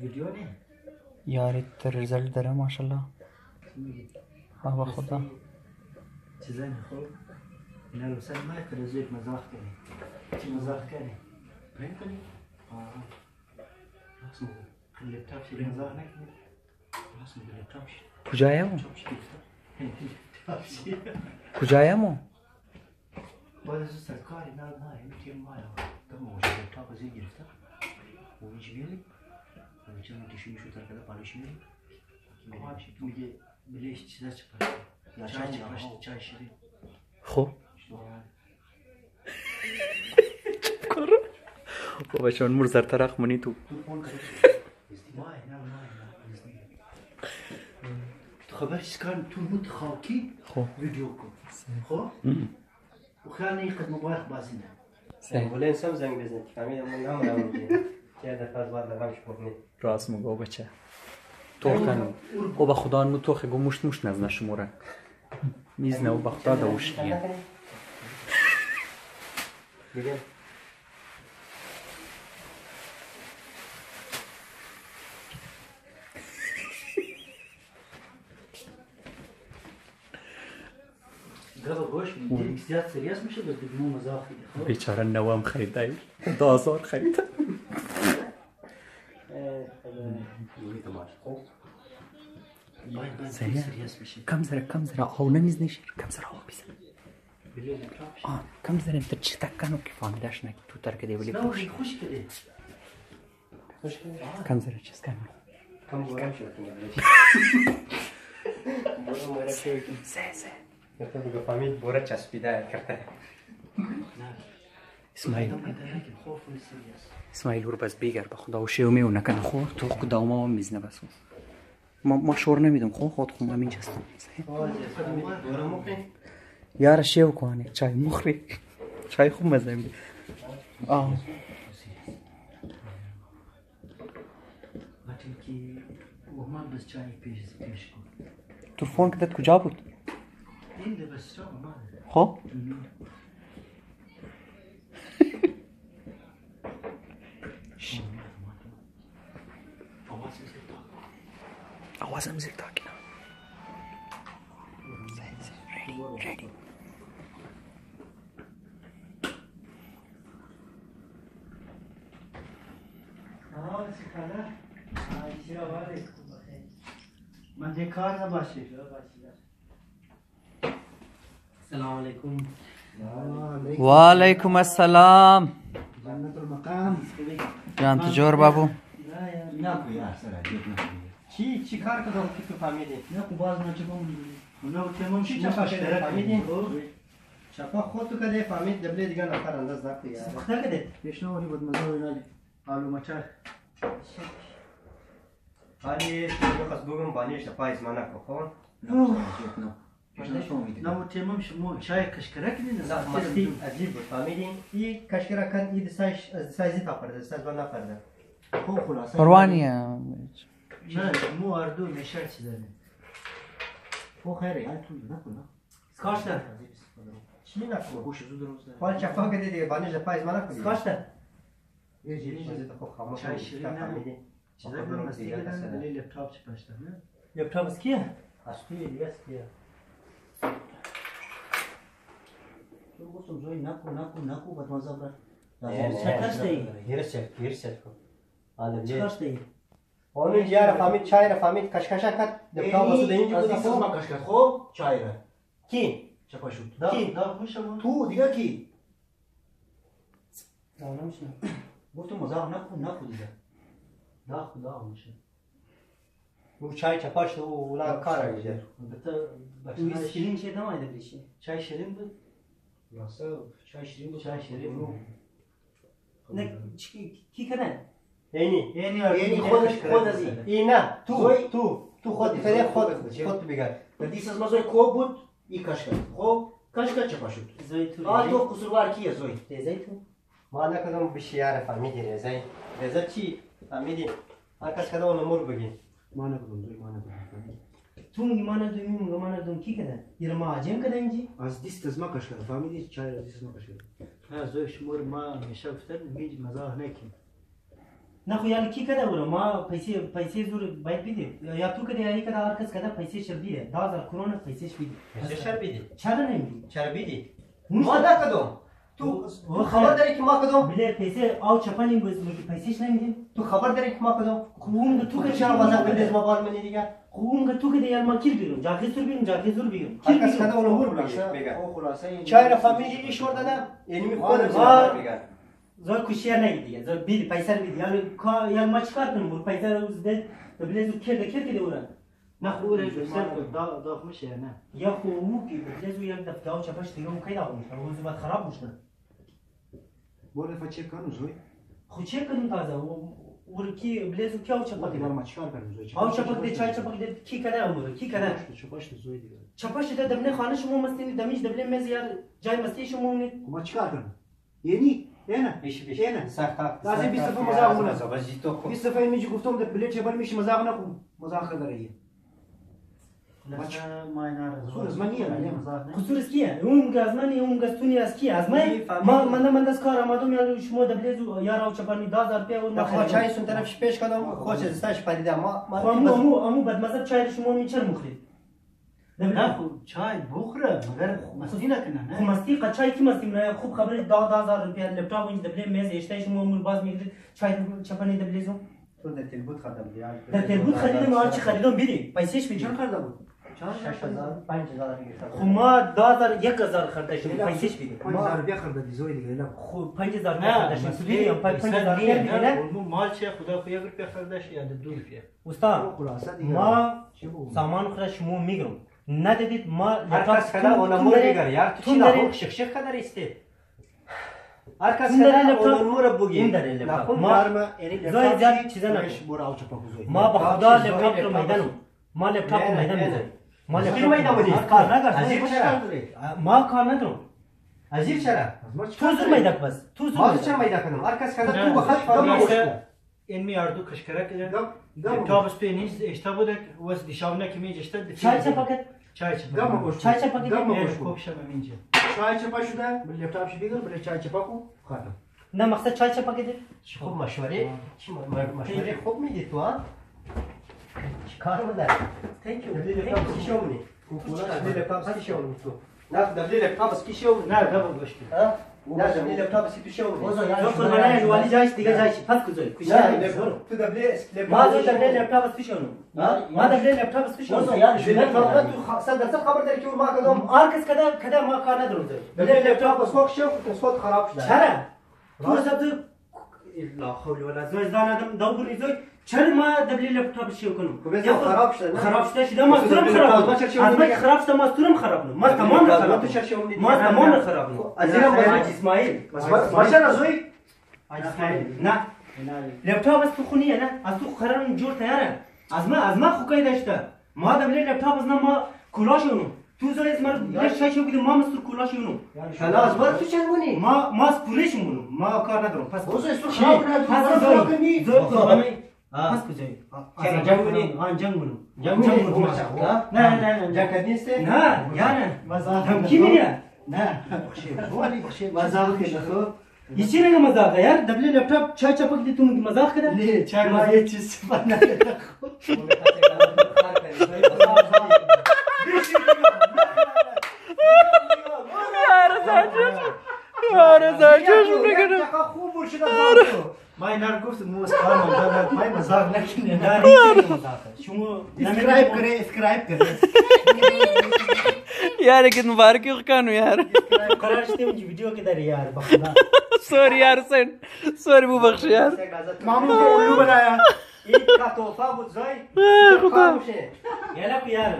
ویدیو نه یاری تو رزلت داره ماشاءالله ها با خدا چیزا نه خب اینا رو سر ما که رزق مزاح کنی چی مزاح کنی پرین کنی آه راست میگه خیلی لپتاپ شی مزاح نکنی راست میگه لپتاپ شی کجایمو لپتاپ شی لپتاپ شی کجایمو باید از سرکاری نه نه این تیم ما tam o şey lپتاپ از این گرفته و اینجا میری و چه نتیجه میشه تا کده پالش میری میگه بلیش چیزا چه پاش یا چای چه پاش چای شیرین خب بابا چون مر زر ترخ منی تو مای نه مای نه تو خبرش کن تو مت خاکی خب ویدیو کن خب و خیلی قد مبارک بازی نه امبولانس هم زنگ بزن فهمیدم من نمونم راست مگو بچه. توخن او به خدا نو توخه گو مشت مشت نزنه شموره. می‌زنه او به خدا دوش دیگه. بیچاره نوام خریده دازار خریده Кам зара, кам зара, а у нами знаеш, кам зара, описа. А, кам зара, им търчи така, но ки фам даш на тутар къде вели пуши. Кам че скам. Кам зара, че скам. Се, се. Я тебе го памит, бора час пидае карта. اسماعیل. اسماعیل رو بس بیگر به خدا و شیو میونه نکن. خو تو خدا ما می‌زنه بس. ما ما شور نمیدم. خو خود خو من جست یار شیو کنه چای مخری. چای خوب مزه میده. آه. تو فون کدت کجا بود؟ خب؟ Awesome music talking now. Ready, ready. म्हणजे खार भाषे Selamünaleyküm. Ve aleyküm esselam. Cennetul makam. Can Tüccar babu. Ne yapıyor? Çiğ çıkar kadar hukuk tufamedi. Ne kubaz mı çıpa mı gibi? Buna utemam çiğ çapa şere famedi. Çapa khotu kade famedi deble digan akar andaz nakti ya. Sıkta kade. Peşna ori badmaza oynali. Alu maçar. Ali yokas bugün bani çapa izmana kokon. نو تیمم شمو چای کشکرک دین نه مستی عجیب فهمیدین این کشکرکان این سایز سایزی تا پرده سایز بنا پرده خب خلاصه پروانیه نه مو اردو نشر چی داره خو خیره یعنی تو نکنه سکاش نه چی نکن خوش زود روز داره حال چپا کده دیگه بانیش پایز من نکن سکاش نه یه جیلی چیزی تو خوب خاموش چای شیرین نه. فهمیدی چیزا که مستی کردن ولی لپتاپ چی پشتن نه لپتاپ از کیه از توی دیگه از کیه تو گفتم زوی نکو نکو نکو بعد مزه برد چکش دی گیرش چک گیرش چک کن حالا چکاش دی اون جیار فهمید چای را فهمید کشکشا کرد لپتاپ واسه اینجا بودی خب کشکش خب چای را کی چپا شد کی؟ دا خوشم تو دیگه کی گفتم مزه نکو نکو دیگه دا خدا میشه او چای چپاش تو اولا کار میشه البته وی بچه شیرین چه نمایده بلیشی چای شیرین بود راسته چای شیرین بود چای شیرین بود نه چی کی کردن اینی یعنی یعنی خود خود از این. ای نه تو زوی؟ تو تو خود فعلا خود خود بگن و دیس از مزوی کو بود ای کشکر خب کشکر چه پاشد زوی تو آ تو قصوروار کیه زوی؟ تیزی تو؟ ما نکردم بشیار فهمیدی رزای رزا چی؟ فهمیدی؟ هر کس کده اون امور بگی ما نکردم زوی ما نکردم تو میگی من ندونی میگم من ندونم کی کردن یه ما عجم کردن اینجی از دیست از ما کش کرد فهمیدی چای از دیست ما کش کرد نه زوی شمور ما میشه گفتن میگی مزاح نکن. نه خو یعنی کی کده ورو ما پیسې پیسې زور باید بیدی یا تو کده یا کده هر کس کده پیسې شردیه دا هزار کرونه پیسې شبیدی چه شربیدی چرا نمیدی شربیدی اون ما دا کدوم تو او تو خبر داری که ما کدوم بله پیسې او چپنی بز میگی پیسېش نمیدی تو خبر داری که ما کدوم خو اون تو تو کده چرا مزاق بنداز ما بال منی دیگه خو اون تو کده یا ما کیر بیرون جاکی سر بیرون جاکی زور بیرون هر کیر کس کده بیرون اونو بور خلاصه میگه او خلاصه این چای را فهمیدی ایش ورده نه یعنی می خود آه. zor ಖುಷಿಯನ್ನ ಇದೆಯಾ zor bil paisar bid yani ka yani maç kartın bu paisar bizde da bile zu kirde kirde de uğra. Na ure sen da dağmış yani ya ne? Ya humu ki bile zu yak da ftav çapaş tiyom kayda olmuş. O zu bat kharab olmuş bu ne façe kanuz oy Xuçe kanın taza o urki bile zu kya çapak da maç kar kanuz oy ha çapak de çay çapak de ki kada umur ki kada çapaş da zoy diyor çapaş da demne khanış mu mastini damiş demle mez yar jay masti şu mu ne maç kar Yeni نه پیش پیش نه سخت لازم 20 صفحه مزاح مونه صاحب جیتو خو 20 صفحه میجی گفتم در بلیچ بل میشه مزاح نکن مزاح خدرایی خود از من نیه خود از کیه اون از من اون گستونی از کیه از من ما من من دست کار آمدم یا شما دبلیز یا راو چپانی دازار پیو نه خود چای سون طرفش پیش کنم خوش استش پریدم ما ما مو مو مو بدمزه چای شما میچر مخرید مخری نه خو چای بخوره مگر مستی نکنه خو مستی قچای کی مستی نه خوب خبر 10000 روپیه لپتاپ اون دبله میز اشتای شما امور باز میگیرید چای چپانی دبلیزو تو در تلبوت خدم دیار در تلبوت خریدم آن چی خریدم بیدی پیسهش بیدی چند خرده بود شش هزار پنج هزار خب ما دو هزار یک هزار خریده شدیم پیسهش بیدی پنج هزار روپیه خرده دی زوی دیگه نه خب پنج هزار نه خریده شدیم مسئولی یا پنج هزار دیگه دیگه نه نه اون مال چه خدا خو یک روپیه خریدش یا دو روپیه استاد خلاصه دیگه ما چه بود سامان خود شما میگرم ندیدید ما هر کس کده اون مور بگر یار تو چی نخون شخ شخ کده ریسته هر کس اون داره کده لپتاپ. اون مور بگی اون داره لپتاپ. نخون ما- ما زای زیاد چیزا نکن برو او چپا زوی ما به لپتاپ خدا چیز زای لپتاپ رو لپتاپ میدانم ما لپتاپ رو نه، میدان نه، میزنم نه. ما از لپتاپ این میدان بودی؟ کار نگر از این چرا؟ ما کار ندارم ازیر چرا تو زور میدک بس تو زور ما میدک. چرا میدا کنم هر کس کده نه، تو بخواد خلاصه فهمیده این می اردو کشکره که دم دم تا بس به نیز اشتا بوده وس Çay चाय छपा गम को चाय छपा के गम को खूब शबे मिंजे चाय छपा शुदा लैपटॉप शबे कर बड़े चाय छपा को खाता ना मकसद चाय छपा के दे खूब मशवरे मशवरे खूब में दे तो हां çıkar mı der? Thank you. Devlet kapısı kişi olmuyor. Devlet kapısı kişi olmuyor. Nasıl devlet kapısı kişi olmuyor? Nerede bu başka? Ha? ها نه دبلی لپتاپ کی تو شومنی زور قربانه والی جایش دیگه جایش پس کجای نه کجای لپ- تو دبلی ما لپتاپ زور دبله لپتاپ است پیشونو ما دبله لپتاپ است پیشونو دبلی لپتاپ تو خ- صد درصد خبر داری که اون ما کدام هر کس کدا کدا ما کار ندارم دبلی لپتاپ از خوک شو از خود خراب شده چرا تو سبز لا حول ولا قوه الا بالله. دو بری زوی چرا ما دبلی لپتاپ شو کنم؟ خب بذار خراب شده،؟ خراب شده شده ما سرم خراب چرا از من؟ خراب شده ما سرم خراب ما تمام خراب چرا ما تمام خراب از این هم حاج باید- اسماعیل باشه نزوی نه. لپتاپ از تو خونیه نه. از تو قرارم جور تیاره. از ما از ما خوکای داشته. ما دبلی لپتاپ از ما کلاش تو زای از من یه شای شو ما مستر کلاش اونو حالا از بار تو چند بونی ما ما سپورش مونو ما کار ندارم پس بوز تو چی؟ خراب نه تو پس برو زای خراب کنی زای قربانی آه. پس کجایی چرا از جنگ جنگ بونی؟ آن جنگ مونو جنگ جنگ بونی؟ مونو ها؟ نه نه نه جنگ نیسته نه یاره مزاق دمکی میره نه بخشی والی بخشی مزاق که نخو یه چی رنگ مزاق یار دبلی لپتاپ چای چپک دی تو میگی مزاق کرده نه چای ما یه چیز سفر نکرده آره زرچشم نگرم خوب برشده زارتو ما این هر گفت مو اسکار من دادم مای مزاق نکنه نه نه مزاق شما اسکرایب करे اسکرایب करे यार लेकिन मुबारक क्यों कानू यार قرار شده اونجا ویدیو که داری یار بخدا सॉरी यार सेन सॉरी वो बख्श यार मामू को उल्लू बनाया این کا توفا بود زای خدا میشه یالا کو یار